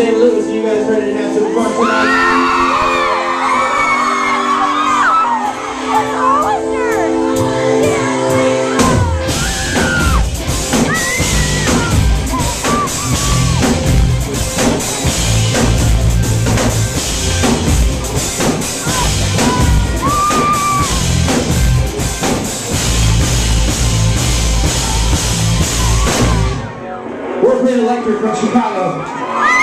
St. Louis. You guys ready to have some fun tonight? Electric from Chicago.